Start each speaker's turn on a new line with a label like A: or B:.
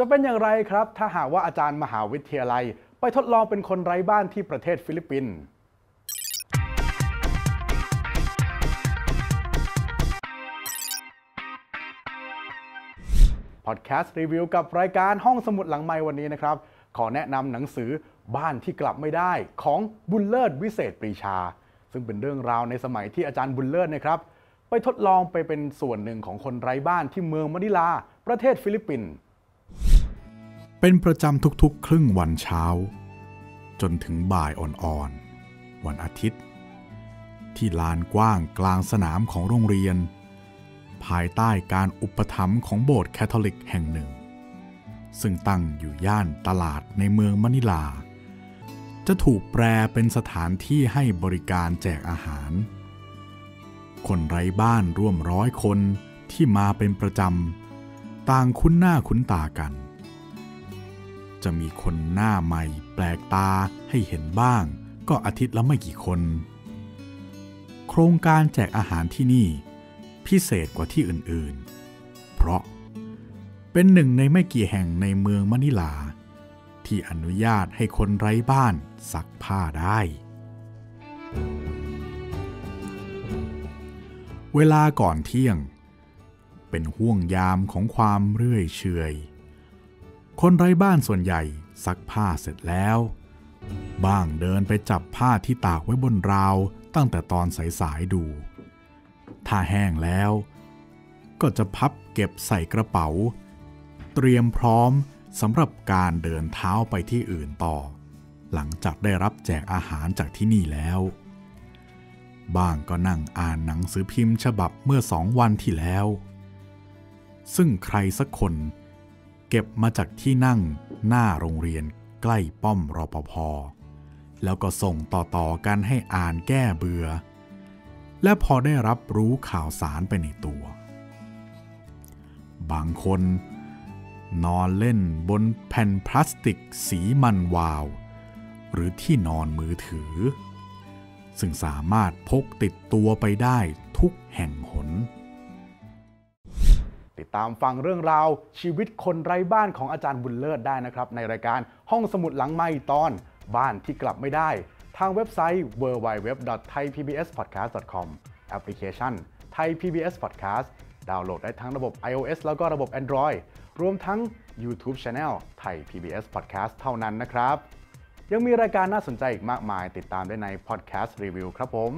A: จะเป็นอย่างไรครับ ถ้าหากว่าอาจารย์มหาวิทยาลัย ไปทดลองเป็นคนไร้บ้านที่ประเทศฟิลิปปินส์พอดแคสต์รีวิวกับรายการห้องสมุดหลังไม้วันนี้นะครับ ขอแนะนำหนังสือบ้านที่กลับไม่ได้ของบุญเลิศวิเศษปรีชา ซึ่งเป็นเรื่องราวในสมัยที่อาจารย์บุญเลิศนะครับ ไปทดลองไปเป็นส่วนหนึ่งของคนไร้บ้านที่เมืองมะนิลา ประเทศฟิลิปปินส์
B: เป็นประจำทุกๆ ครึ่งวันเช้า จนถึงบ่ายอ่อนๆ วันอาทิตย์ ที่ลานกว้างกลางสนามของโรงเรียน ภายใต้การอุปถัมภ์ของโบสถ์แคทอลิกแห่งหนึ่ง ซึ่งตั้งอยู่ย่านตลาดในเมืองมะนิลา จะถูกแปลงเป็นสถานที่ให้บริการแจกอาหาร คนไร้บ้านร่วมร้อยคนที่มาเป็นประจำ ต่างคุ้นหน้าคุ้นตากัน จะมีคนหน้าใหม่ แปลกตาให้เห็นบ้าง ก็อาทิตย์ละไม่กี่คน โครงการแจกอาหารที่นี่ พิเศษกว่าที่อื่นๆ เพราะเป็นหนึ่งในไม่กี่แห่งในเมืองมะนิลา ที่อนุญาตให้คนไร้บ้านซักผ้าได้ เวลาก่อนเที่ยง เป็นห่วงยามของความเรื่อยเฉย คนไร้บ้านส่วนใหญ่ซักผ้าเสร็จแล้ว บ้างเดินไปจับผ้าที่ตากไว้บนราวตั้งแต่ตอนสายๆดู ถ้าแห้งแล้ว ก็จะพับเก็บใส่กระเป๋า เตรียมพร้อมสำหรับการเดินเท้าไปที่อื่นต่อ หลังจากได้รับแจกอาหารจากที่นี่แล้ว บ้างก็นั่งอ่านหนังสือพิมพ์ฉบับเมื่อสองวันที่แล้ว ซึ่งใครสักคน เก็บมาจากที่นั่งหน้าโรงเรียนใกล้ป้อมรอปภแล้วก็ส่งต่อๆกันให้อ่านแก้เบื่อ และพอได้รับรู้ข่าวสารไปในตัว บางคน นอนเล่นบนแผ่นพลาสติกสีมันวาว หรือที่นอนมือถือ ซึ่งสามารถพกติดตัวไปได้ทุกแห่งหน
A: ตามฟังเรื่องราวชีวิตคนไร้บ้านของอาจารย์บุญเลิศได้นะครับ ในรายการห้องสมุดหลังไม้ตอน บ้านที่กลับไม่ได้ ทางเว็บไซต์ www.thaipbspodcast.com แอปพลิเคชัน Thai PBS Podcast ดาวน์โหลดได้ทั้งระบบ iOS แล้วก็ระบบ Android รวมทั้ง YouTube Channel Thai PBS Podcast เท่านั้นนะครับ ยังมีรายการน่าสนใจอีกมากมายติดตามได้ใน Podcast Review ครับผม